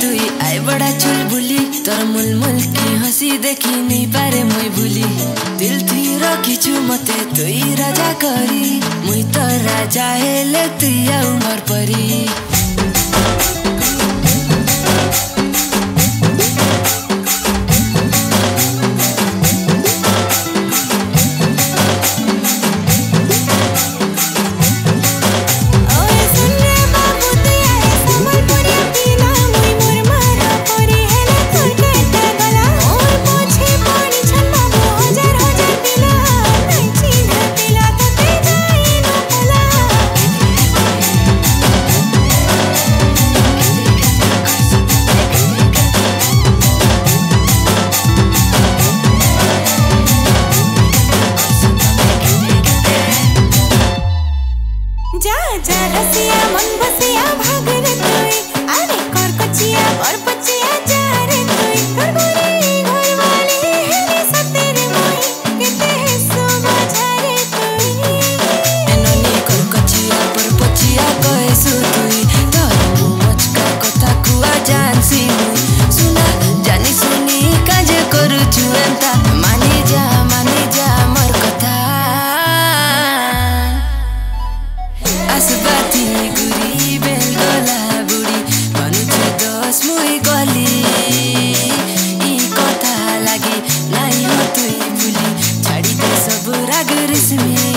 तुई आइबडा चुलबुली तर मुलमुल कि हँसीदेखि नै पारे मै भुली। दिल दिलतिर खिचु मते तुई राजा करी मुई त राजा हेले तुई आउ मर परी। आसबाती गुरी बेलगोला बुढी भन्छु दस मुई गली। यी कथा लागि नाइ हो तुई भुली छाडी सब राग रिसमी